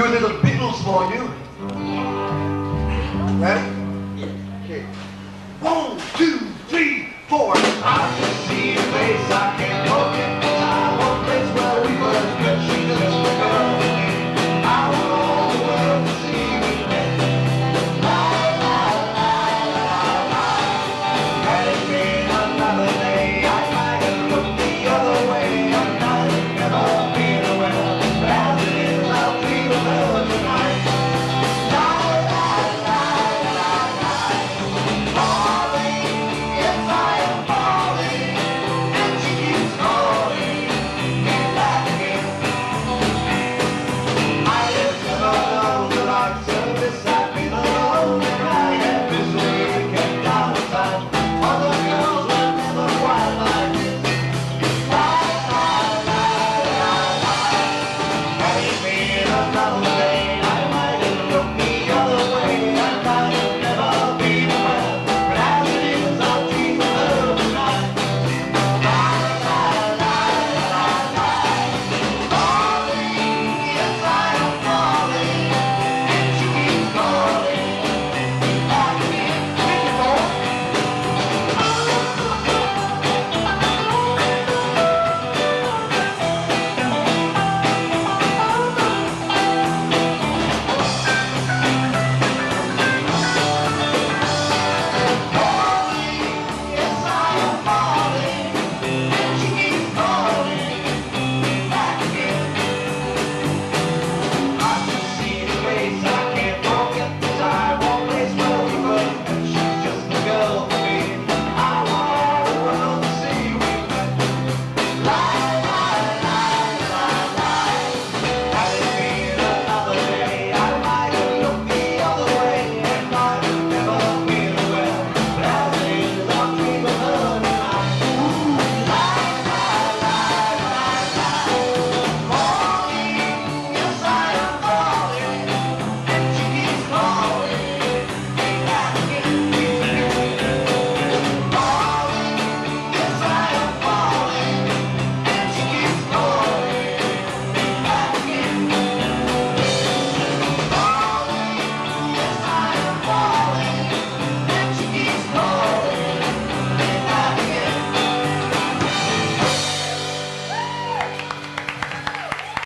do a little Beatles for you. Ready?